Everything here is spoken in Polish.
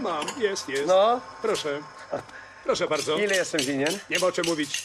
Mam, jest, jest. No, Proszę. Proszę bardzo. ile jestem winien? Nie ma o czym mówić.